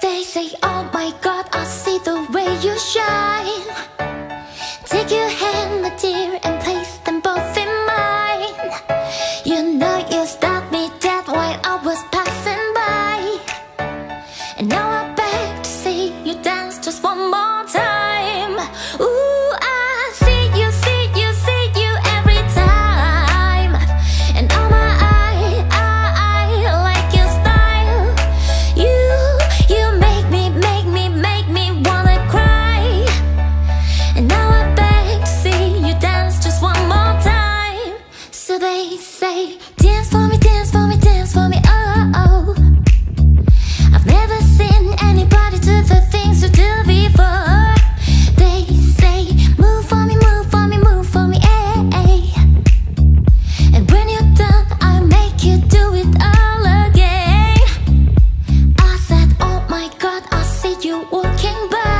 They say, oh my god, I see the way you shine. Take your hand, my dear, and place them both in mine. You know you stopped me dead while I was passing by. And now Say, dance for me, dance for me, dance for me, oh, oh. I've never seen anybody do the things you do before. They say, move for me, move for me, move for me, eh, eh. And when you're done, I'll make you do it all again. I said, oh my god, I see you walking by.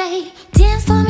Say, dance for me.